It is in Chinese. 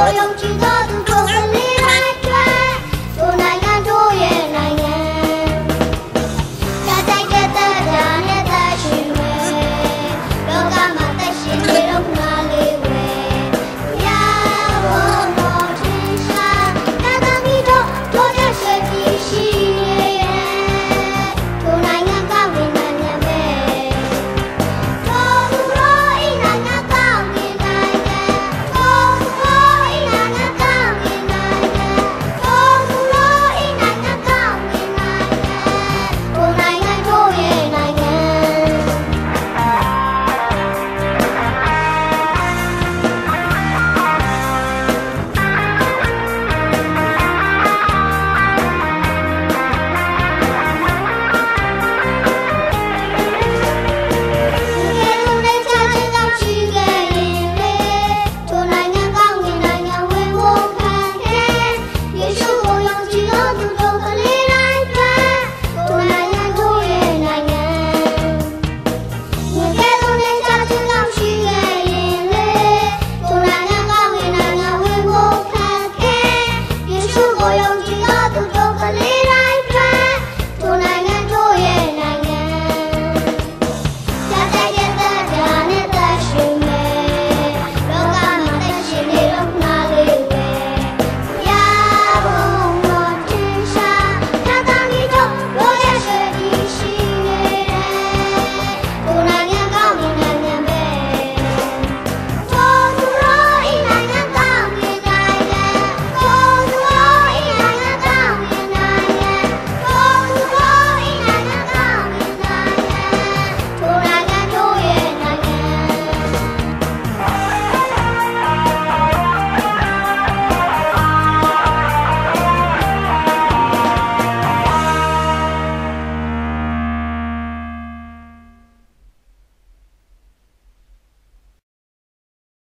我有知道。